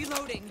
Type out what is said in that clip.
Reloading.